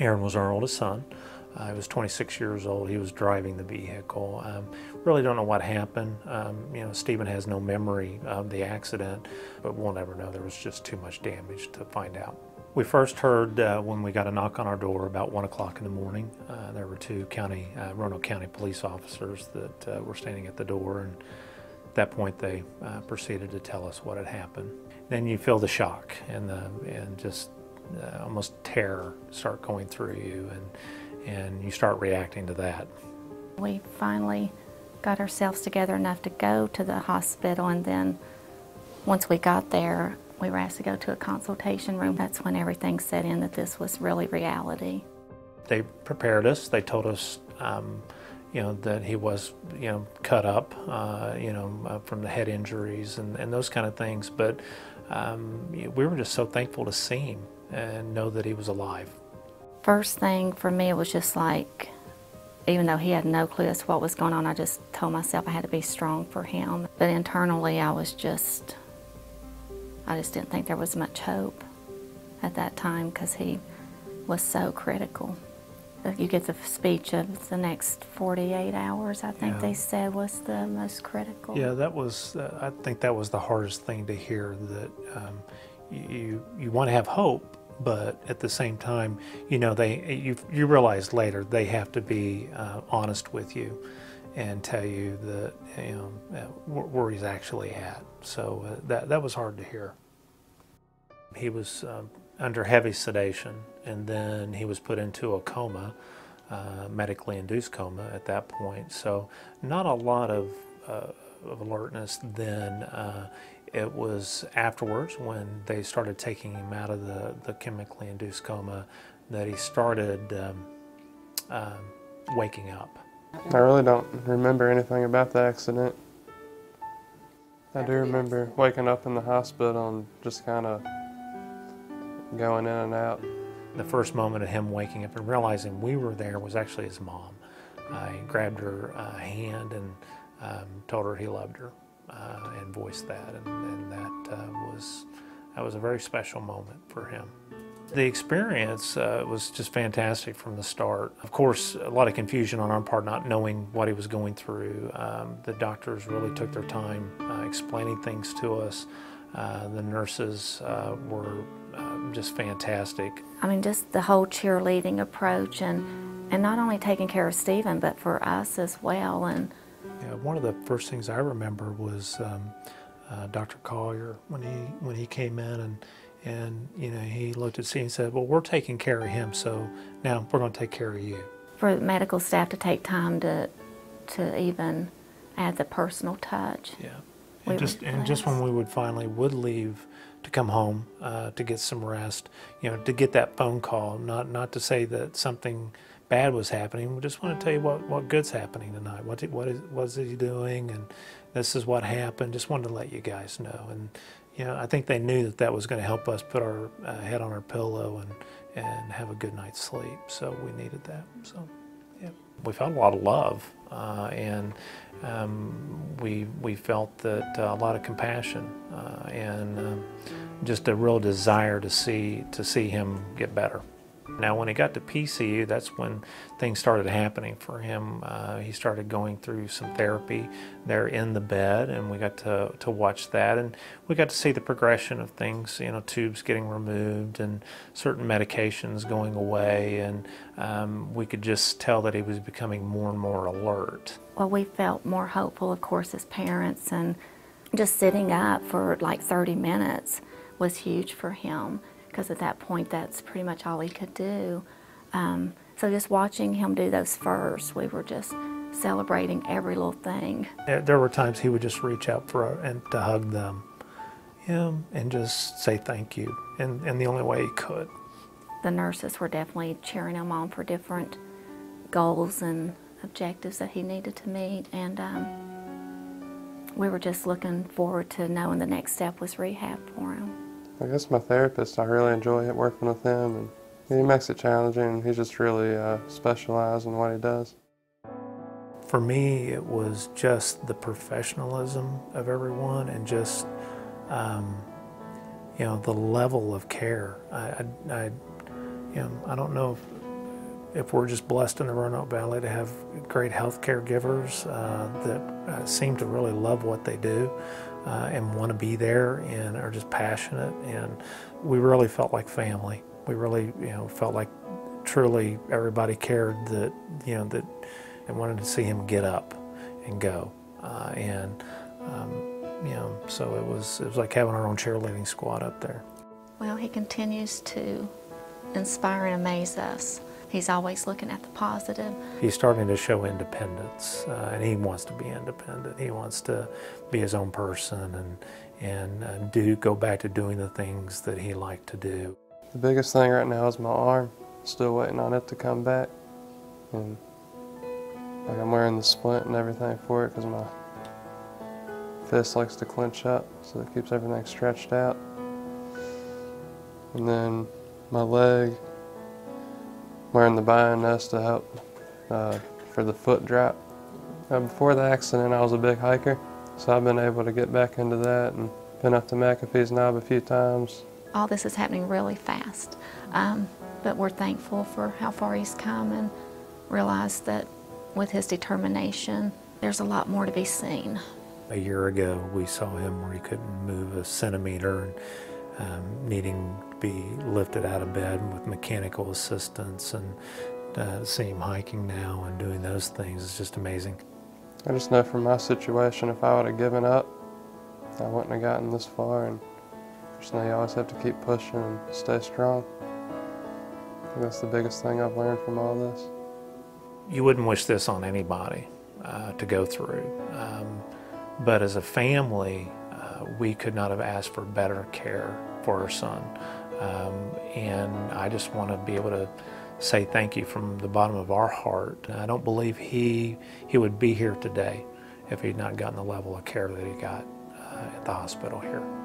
Aaron was our oldest son. Uh, he was 26 years old. He was driving the vehicle. Um, really don't know what happened. Um, you know, Steven has no memory of the accident, but we'll never know. There was just too much damage to find out. We first heard uh, when we got a knock on our door about 1 o'clock in the morning. Uh, there were two county, uh, Roanoke County police officers that uh, were standing at the door, and at that point they uh, proceeded to tell us what had happened. Then you feel the shock and, the, and just uh, almost terror start going through you, and, and you start reacting to that. We finally got ourselves together enough to go to the hospital, and then once we got there, we were asked to go to a consultation room. That's when everything set in that this was really reality. They prepared us. They told us, um, you know, that he was, you know, cut up, uh, you know, uh, from the head injuries and, and those kind of things. But um, we were just so thankful to see him and know that he was alive. First thing for me it was just like, even though he had no clue as to what was going on, I just told myself I had to be strong for him. But internally, I was just, I just didn't think there was much hope at that time because he was so critical. You get the speech of the next 48 hours, I think Yeah. they said was the most critical. Yeah, that was. Uh, I think that was the hardest thing to hear. That um, you you want to have hope, but at the same time, you know they you you realize later they have to be uh, honest with you and tell you that you know uh, where, he's actually at. So uh, that that was hard to hear. He was um, under heavy sedation, and then he was put into a coma, uh, medically induced coma at that point. So not a lot of, uh, of alertness then. It was afterwards when they started taking him out of the, the chemically induced coma that he started um, um, waking up. I really don't remember anything about the accident. I do remember waking up in the hospital and just kind of going in and out. The first moment of him waking up and realizing we were there was actually his mom. He grabbed her uh, hand and um, told her he loved her uh, and voiced that, and, and that uh, was that was a very special moment for him. The experience uh, was just fantastic from the start. Of course, a lot of confusion on our part, not knowing what he was going through. Um, the doctors really took their time uh, explaining things to us. Uh, the nurses uh, were uh, just fantastic. I mean, just the whole cheerleading approach and, and not only taking care of Steven, but for us as well. And one of the first things I remember was um, uh, Dr. Collier when he when he came in and and you know he looked at Steve and said, "Well, we're taking care of him, so now we're going to take care of you." for the medical staff to take time to, to even add the personal touch. Yeah, and were just and just when we would finally would leave to come home uh, to get some rest, you know, to get that phone call, not not to say that something bad was happening. We just want to tell you what, what good's happening tonight. What what is what's he doing, and this is what happened. Just wanted to let you guys know, and you know, I think they knew that that was going to help us put our uh, head on our pillow and and have a good night's sleep. So we needed that. So yeah, we felt a lot of love, uh, and um, we we felt that uh, a lot of compassion uh, and um, just a real desire to see to see him get better. Now, when he got to PCU, that's when things started happening for him. Uh, he started going through some therapy there in the bed, and we got to, to watch that. And we got to see the progression of things, you know, tubes getting removed and certain medications going away. And um, we could just tell that he was becoming more and more alert. Well, we felt more hopeful, of course, as parents, and just sitting up for like 30 minutes was huge for him because at that point, that's pretty much all he could do. Um, so just watching him do those first, we were just celebrating every little thing. There, there were times he would just reach out for and to hug them, yeah, and just say thank you, and, and the only way he could. The nurses were definitely cheering him on for different goals and objectives that he needed to meet, and um, we were just looking forward to knowing the next step was rehab for him. I guess my therapist, I really enjoy working with him, and he makes it challenging. He's just really uh, specialized in what he does. For me, it was just the professionalism of everyone and just, um, you know, the level of care. I, I, I, you know, I don't know if if we're just blessed in the Roanoke Valley to have great health care givers uh, that uh, seem to really love what they do uh, and want to be there and are just passionate. And we really felt like family. We really, you know, felt like truly everybody cared that, you know, that and wanted to see him get up and go. Uh, and um, you know, so it was it was like having our own cheerleading squad up there. Well, he continues to inspire and amaze us. He's always looking at the positive. He's starting to show independence, uh, and he wants to be independent. He wants to be his own person and and uh, do go back to doing the things that he liked to do. The biggest thing right now is my arm. Still waiting on it to come back, and like I'm wearing the splint and everything for it because my fist likes to clench up, so it keeps everything stretched out. And then my leg, wearing the Bioness to help uh, for the foot drop. Uh, before the accident, I was a big hiker, so I've been able to get back into that and been up to McAfee's Knob a few times. All this is happening really fast, um, but we're thankful for how far he's come and realize that with his determination, there's a lot more to be seen. A year ago, we saw him where he couldn't move a centimeter and um, needing to be lifted out of bed with mechanical assistance and uh, see him hiking now and doing those things is just amazing. I just know from my situation, if I would have given up, I wouldn't have gotten this far. And just know you always have to keep pushing and stay strong. That's the biggest thing I've learned from all this. You wouldn't wish this on anybody uh, to go through. Um, but as a family, uh, we could not have asked for better care for our son. Um, and I just want to be able to say thank you from the bottom of our heart. I don't believe he he would be here today if he'd not gotten the level of care that he got uh, at the hospital here.